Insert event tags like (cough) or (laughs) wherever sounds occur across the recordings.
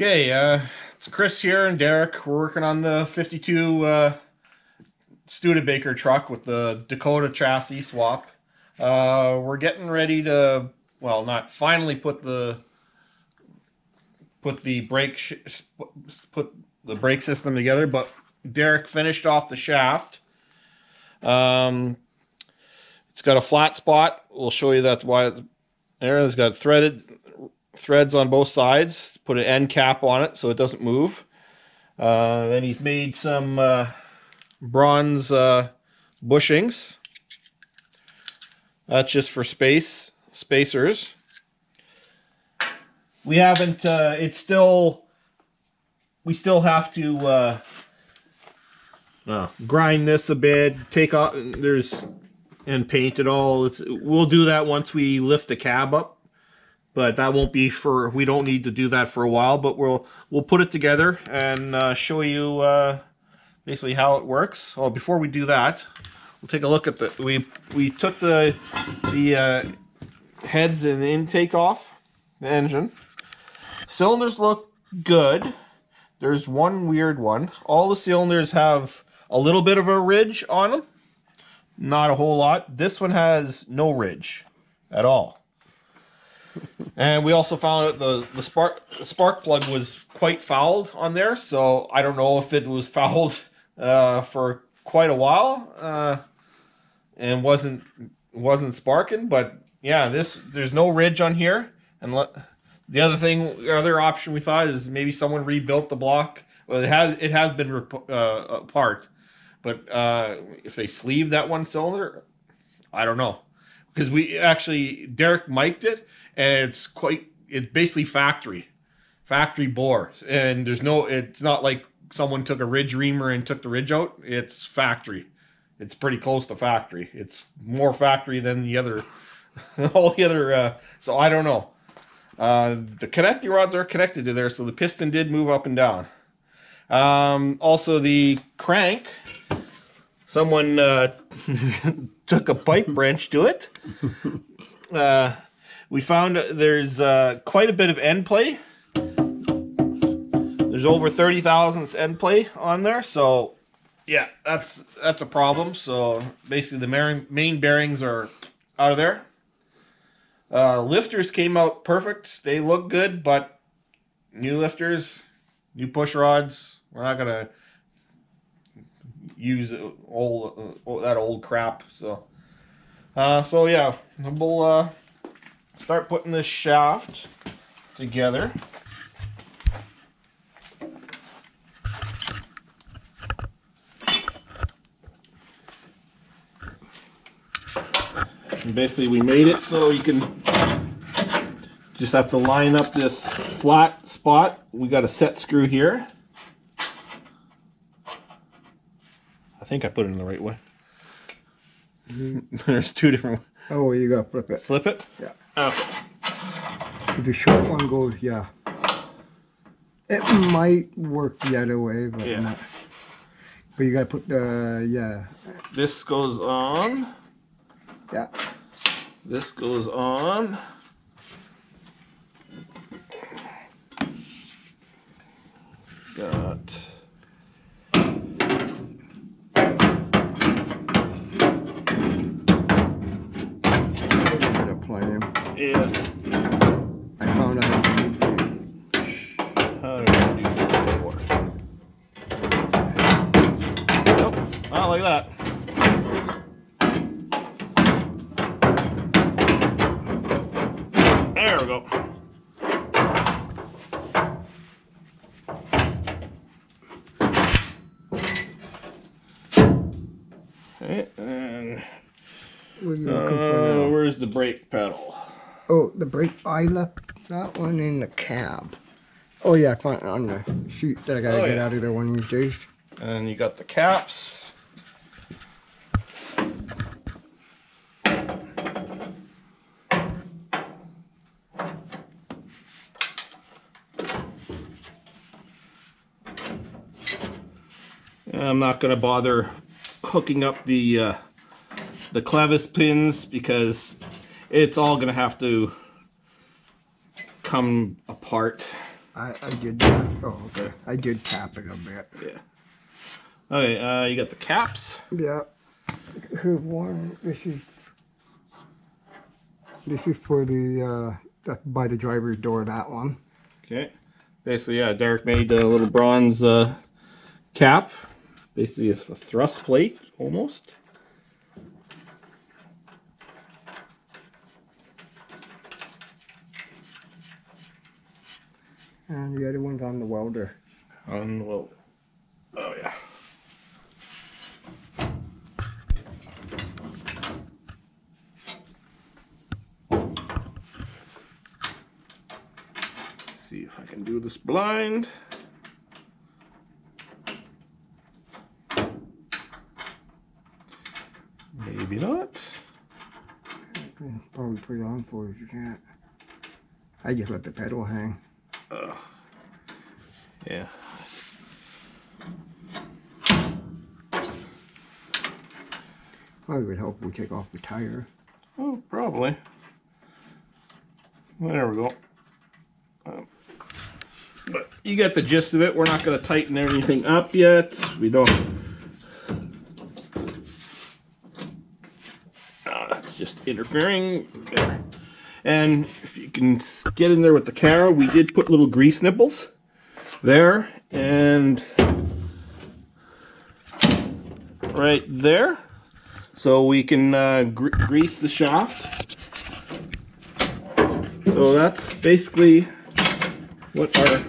Okay, uh, it's Chris here and Derek. We're working on the 52 uh, Studebaker truck with the Dakota chassis swap. Uh, we're getting ready to, well, not finally put the put the brake put the brake system together, but Derek finished off the shaft. Um, it's got a flat spot. We'll show you that's why there. It's got threaded threads on both sides. Put an end cap on it so it doesn't move. Uh, then he's made some uh, bronze uh, bushings. That's just for space spacers. We haven't. Uh, it's still. We still have to uh, uh, grind this a bit. Take off. There's and paint it all. It's, we'll do that once we lift the cab up but that won't be for we don't need to do that for a while but we'll we'll put it together and uh, show you uh, basically how it works. Well before we do that we'll take a look at the we we took the the uh, heads and intake off the engine. Cylinders look good. There's one weird one. All the cylinders have a little bit of a ridge on them not a whole lot. This one has no ridge at all (laughs) and we also found out the the spark the spark plug was quite fouled on there, so I don't know if it was (laughs) fouled uh, for quite a while uh, and wasn't wasn't sparking. But yeah, this there's no ridge on here. And the other thing, the other option we thought is maybe someone rebuilt the block. Well, it has it has been uh, apart, but uh, if they sleeve that one cylinder, I don't know because we actually Derek mic'd it and it's quite it's basically factory factory bore. And there's no it's not like someone took a ridge reamer and took the ridge out. It's factory. It's pretty close to factory. It's more factory than the other (laughs) all the other uh, so i don't know. Uh, the connecting rods are connected to there so the piston did move up and down. Um, also the crank someone uh, (laughs) took a pipe wrench to it. Uh, we found there's uh, quite a bit of end play. There's over 30 thousandths end play on there, so yeah, that's that's a problem. So basically, the main bearings are out of there. Uh, lifters came out perfect. They look good, but new lifters, new push rods. We're not gonna use old uh, that old crap. So, uh, so yeah, we'll uh, start putting this shaft together. And basically we made it so you can just have to line up this flat spot. We got a set screw here. I think I put it in the right way. (laughs) There's two different Oh, you gotta flip it. Flip it? Yeah. Okay. If the short one goes, yeah. It might work the other way, but yeah. not. But you gotta put the, yeah. This goes on. Yeah. This goes on. Got Yeah. I found out how did I do that before? Nope, not like that. There we go. Okay, and uh, where's the brake pedal? The brake, I left that one in the cab. Oh yeah, I found it on the chute that I gotta oh, get yeah. out of there one of these days. And you got the caps. I'm not going to bother hooking up the uh, the clevis pins because it's all going to have to come apart. I, I did that. Oh, okay. I did tap it a bit. Yeah. Okay, uh, you got the caps. Yeah. Here's one. This is this is for the uh that by the driver's door. That one. Okay. Basically, yeah, Derek made a little bronze uh, cap. Basically, it's a thrust plate almost. And the other one's on the welder. On well, oh yeah. Let's see if I can do this blind. Maybe not. Probably put it on for you if you can't. I just let the pedal hang. Yeah. Probably would help if we take off the tire. Oh, probably. There we go. Um, but you get the gist of it. We're not going to tighten anything up yet. We don't. Ah, that's just interfering. There. And if you can get in there with the camera, we did put little grease nipples there and right there so we can uh, gr- grease the shaft. So that's basically what our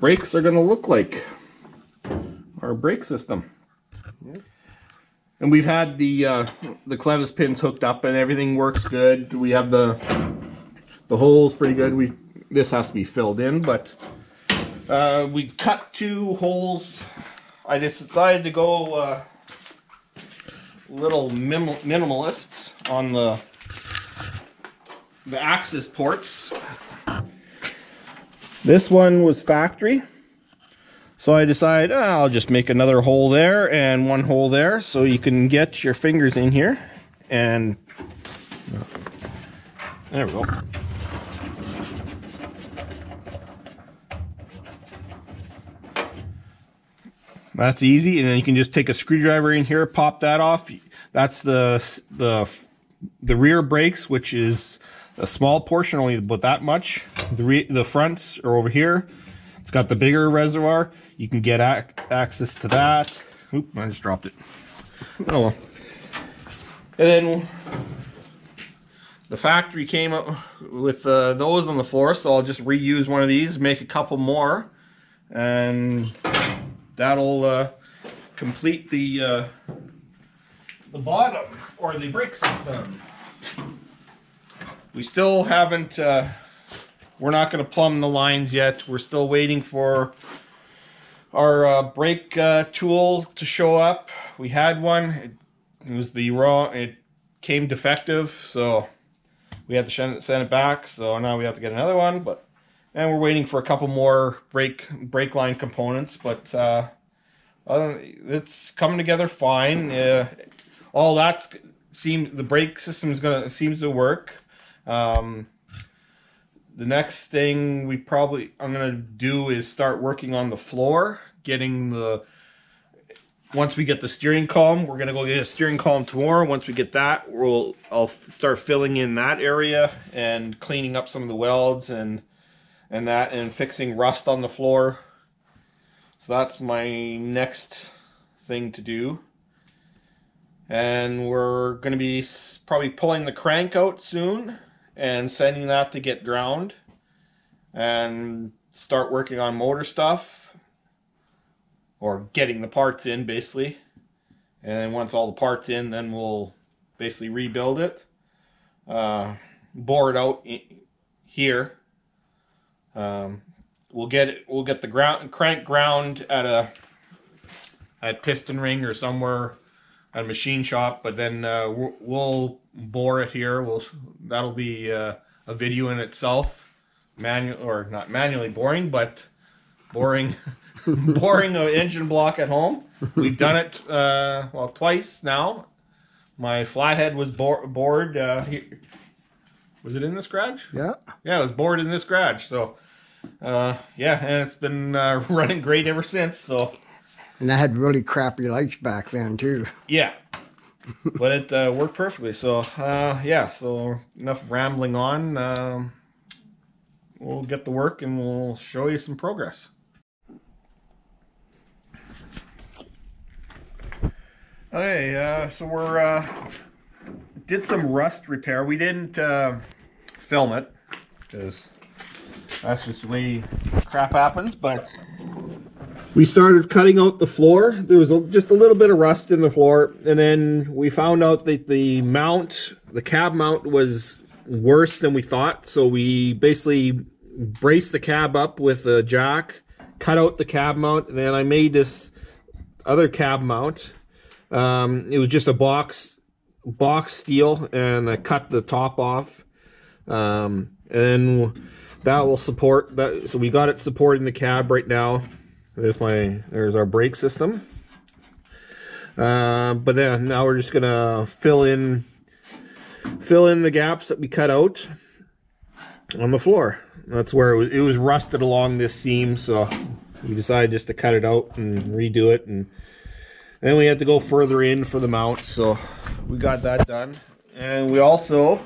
brakes are going to look like. Our brake system. And we've had the uh, the clevis pins hooked up and everything works good. We have the the holes pretty good. We this has to be filled in, but uh, we cut two holes. I just decided to go uh, little minimal, minimalists on the the axis ports. This one was factory. So I decide "Ah, I'll just make another hole there and one hole there so you can get your fingers in here and there we go. That's easy, and then you can just take a screwdriver in here, pop that off. That's the the the rear brakes, which is a small portion, only about that much. The re, the fronts are over here. It's got the bigger reservoir. You can get ac- access to that. Oop, I just dropped it. Oh well. And then the factory came up with uh, those on the floor, so I'll just reuse one of these, make a couple more, and that'll uh, complete the uh, the bottom or the brake system. We still haven't. Uh, we're not going to plumb the lines yet. We're still waiting for our uh, brake uh, tool to show up. We had one. It, it was the raw. It came defective, so we had to send it back. So now we have to get another one, but and we're waiting for a couple more brake brake line components. But uh, it's coming together fine. Uh, all that's seem the brake system is gonna seems to work. Um, the next thing we probably I'm gonna do is start working on the floor, getting the once we get the steering column, we're gonna go get a steering column tomorrow. Once we get that, we'll I'll start filling in that area and cleaning up some of the welds and and that and fixing rust on the floor. So that's my next thing to do. And we're gonna be probably pulling the crank out soon and sending that to get ground and start working on motor stuff or getting the parts in basically. And then once all the parts in then we'll basically rebuild it. Uh, bore it out here. Um, we'll get it we'll get the ground crank ground at a at piston ring or somewhere a machine shop but then uh, we'll, we'll bore it here we'll that'll be uh, a video in itself manual or not manually boring but boring (laughs) boring an engine block at home we've done it uh, well twice now my flathead was bor- bored uh, Was it in this garage? Yeah. Yeah, it was bored in this garage. So, uh, yeah, and it's been uh, (laughs) running great ever since. So, And I had really crappy lights back then too. yeah, but it uh, worked perfectly. So, uh, yeah, so enough rambling on. Um, we'll get to work and we'll show you some progress. Okay, uh, so we're uh, did some rust repair. We didn't uh, film it because that's just the way crap happens. But we started cutting out the floor. There was a, just a little bit of rust in the floor, and then we found out that the mount, the cab mount, was worse than we thought. So we basically braced the cab up with a jack, cut out the cab mount, and then I made this other cab mount. Um, it was just a box box steel, and I cut the top off. Um, and that will support that. So we got it supporting the cab right now. There's my there's our brake system. Uh, but then now we're just gonna fill in fill in the gaps that we cut out on the floor. That's where it was, it was rusted along this seam, so we decided just to cut it out and redo it and then we had to go further in for the mount, so we got that done. And we also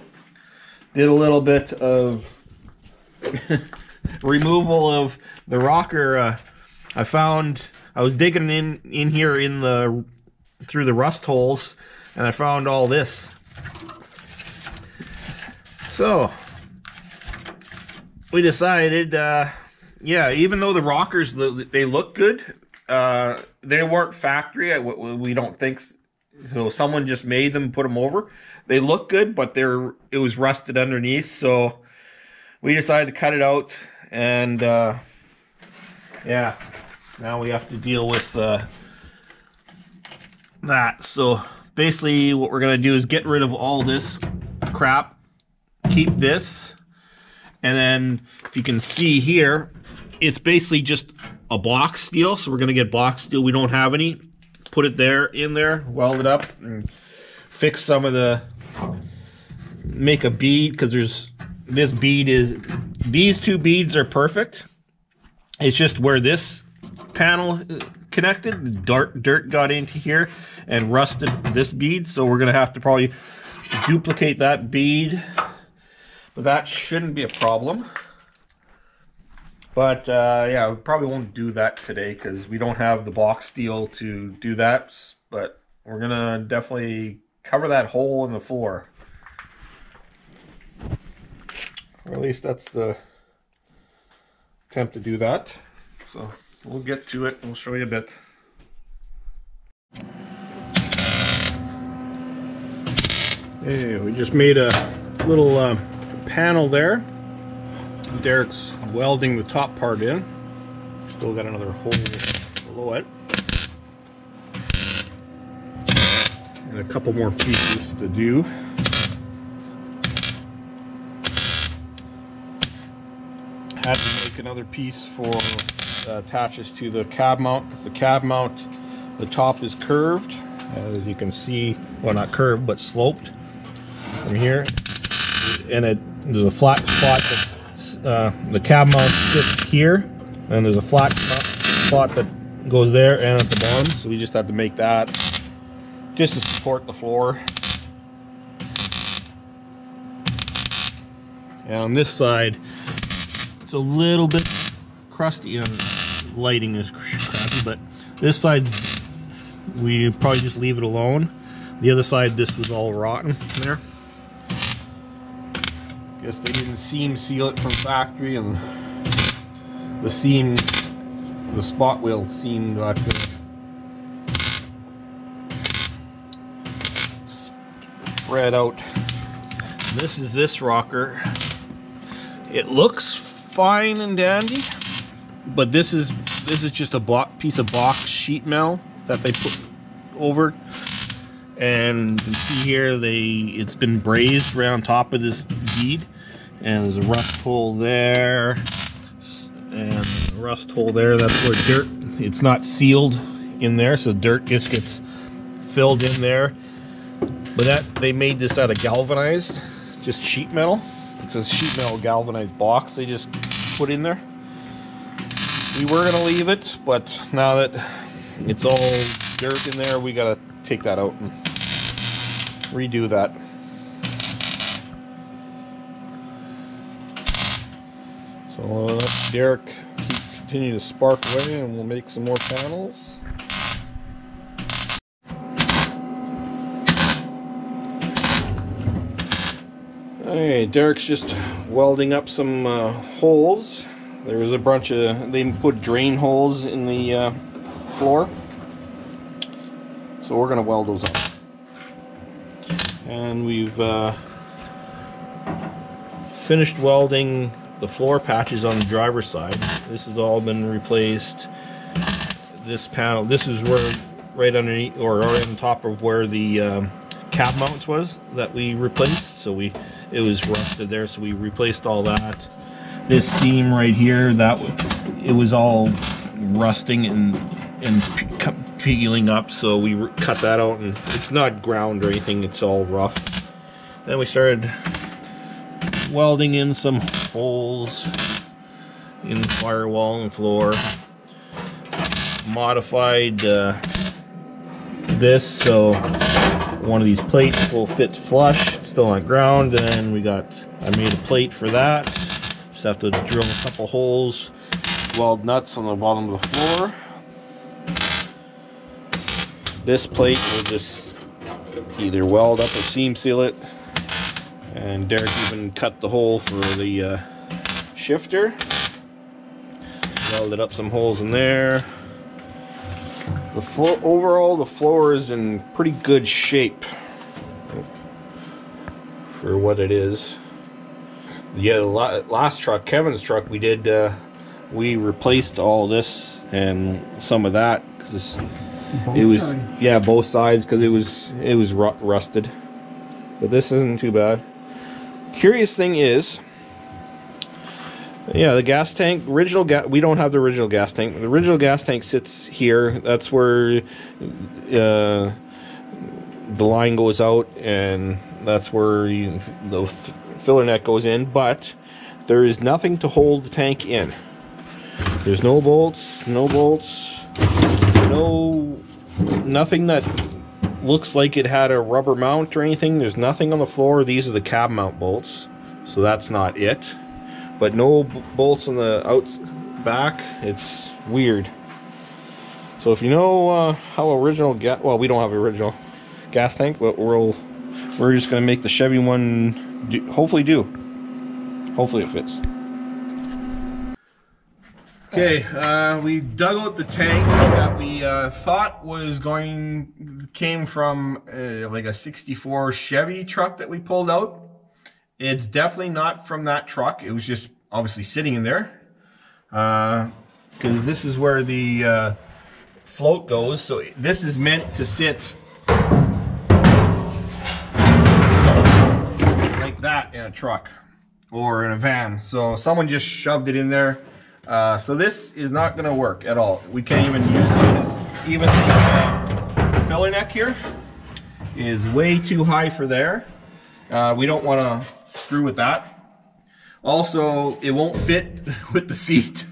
did a little bit of (laughs) removal of the rocker. Uh, I found I was digging in in here in the through the rust holes, and I found all this. So we decided, uh, yeah, even though the rockers they look good, uh, they weren't factory. We don't think so. Someone just made them, put them over. They look good, but they're it was rusted underneath. So we decided to cut it out, and uh, yeah, now we have to deal with uh, that. So basically, what we're gonna do is get rid of all this crap, keep this, and then if you can see here, it's basically just a box steel. So we're going to get box steel. We don't have any. Put it there, in there, weld it up, and fix some of the, make a bead, because there's, this bead is, these two beads are perfect. It's just where this panel connected, dirt, dirt got into here and rusted this bead. So we're going to have to probably duplicate that bead. But that shouldn't be a problem. But uh, yeah, we probably won't do that today because we don't have the box steel to do that. But we're gonna definitely cover that hole in the floor. Or at least that's the attempt to do that. So we'll get to it we'll show you a bit. Hey, we just made a little uh, panel there Derek's welding the top part in. Still got another hole below it. And a couple more pieces to do. Had to make another piece for uh, attaches to the cab mount because the cab mount, the top is curved, as you can see. Well, not curved, but sloped from here, and it there's a flat spot that's uh, the cab mount sits here, and there's a flat spot that goes there and at the bottom. So we just have to make that just to support the floor. And on this side, it's a little bit crusty and lighting is crappy, but this side we probably just leave it alone. The other side, this was all rotten there. Guess they didn't seam seal it from factory and the seam, the spot weld seam got spread out. This is this rocker. It looks fine and dandy, but this is this is just a piece of box sheet metal that they put over. And you can see here they it's been brazed on top of this bead and there's a rust hole there and rust hole there that's where dirt it's not sealed in there so dirt just gets filled in there. But that they made this out of galvanized just sheet metal it's a sheet metal galvanized box they just put in there. We were gonna leave it, but now that it's all dirt in there, we gotta take that out and redo that. So let Derek continue to spark away and we'll make some more panels. Hey, Derek's just welding up some uh, holes. There was a bunch of, they put drain holes in the uh, floor. So we're going to weld those up. And we've uh, finished welding the floor patches on the driver's side. This has all been replaced. This panel, this is where right underneath or right on top of where the um, cab mounts was that we replaced. So we it was rusted there, so we replaced all that. This seam right here, that it was all rusting and and peeling up, so we cut that out, and it's not ground or anything; it's all rough. Then we started welding in some holes in the firewall and floor. Modified uh, this so one of these plates will fit flush still on ground and we got I made a plate for that. Just have to drill a couple holes. Weld nuts on the bottom of the floor. This plate will just either weld up or seam seal it. And Derek even cut the hole for the uh, shifter. Welded up some holes in there. The floor overall the floor is in pretty good shape for what it is. Yeah, the last truck, Kevin's truck, we did, uh, we replaced all this and some of that because it was, yeah, both sides because it was it was rusted. But this isn't too bad. Curious thing is, yeah, the gas tank, original gas, we don't have the original gas tank. The original gas tank sits here. That's where uh, the line goes out and that's where you, the filler neck goes in, but there is nothing to hold the tank in. There's no bolts, no bolts, no nothing that looks like it had a rubber mount or anything. There's nothing on the floor. These are the cab mount bolts, so that's not it. But no bolts on the out back. It's weird. So if you know uh, how original gas, well, we don't have original gas tank, but we'll we're just going to make the Chevy one do, hopefully do. Hopefully it fits. Okay, uh, we dug out the tank that we uh, thought was going, came from uh, like a 64 Chevy truck that we pulled out. It's definitely not from that truck. It was just obviously sitting in there. Because uh, this is where the uh, float goes. So this is meant to sit that in a truck or in a van. So someone just shoved it in there. Uh, so this is not going to work at all. We can't even use it. even the, uh, the filler neck here is way too high for there. Uh, we don't want to screw with that. Also, it won't fit (laughs) with the seat.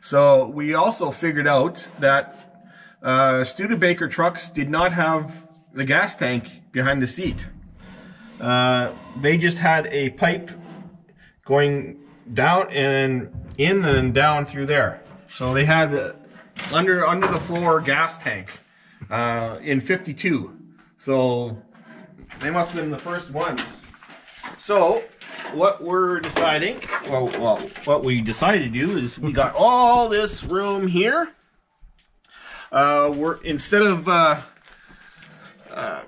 So we also figured out that uh, Studebaker trucks did not have the gas tank behind the seat. Uh, they just had a pipe going down and in and down through there. So they had under under the floor gas tank uh, in 52. So they must have been the first ones. So what we're deciding, well, well, what we decided to do is we got all this room here. Uh, we're instead of uh, uh,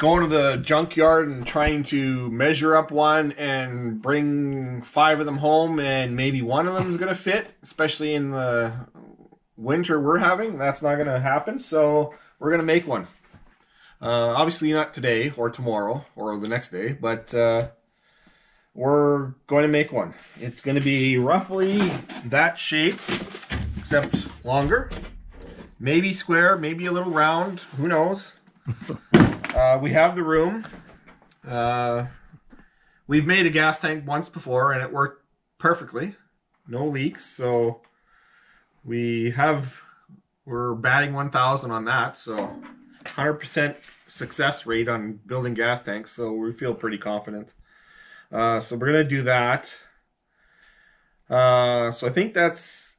going to the junkyard and trying to measure up one and bring five of them home and maybe one of them is going to fit, especially in the winter we're having. That's not going to happen. So we're going to make one. Uh, obviously not today or tomorrow or the next day, but uh, we're going to make one. It's going to be roughly that shape, except longer. Maybe square, maybe a little round. Who knows? (laughs) Uh, we have the room. Uh, we've made a gas tank once before and it worked perfectly. No leaks. So we have, we're batting 1,000 on that. So 100% success rate on building gas tanks. So we feel pretty confident. Uh, so we're going to do that. Uh, so I think that's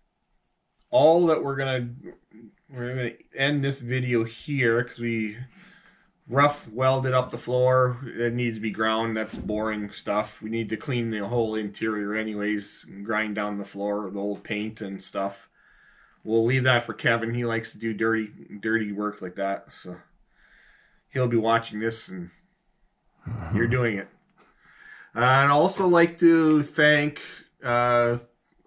all that we're going to, we're going to end this video here because we rough welded up the floor. It needs to be ground. That's boring stuff. We need to clean the whole interior anyways, grind down the floor, the old paint and stuff. We'll leave that for Kevin. He likes to do dirty dirty work like that. So he'll be watching this and you're doing it. And I'd also like to thank uh,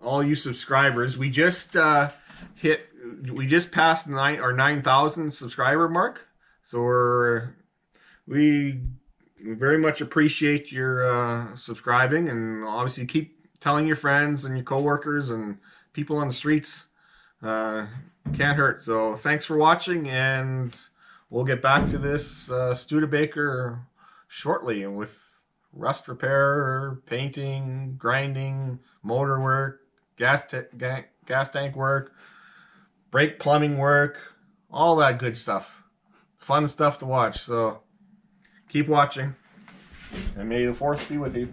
all you subscribers. We just uh, hit we just passed nine our 9,000 subscriber mark. So we're we very much appreciate your uh, subscribing and obviously keep telling your friends and your coworkers and people on the streets. Uh, can't hurt. So thanks for watching and we'll get back to this uh, Studebaker shortly with rust repair, painting, grinding, motor work, gas, ga gas tank work, brake plumbing work, all that good stuff fun stuff to watch. So keep watching, and may the force be with you.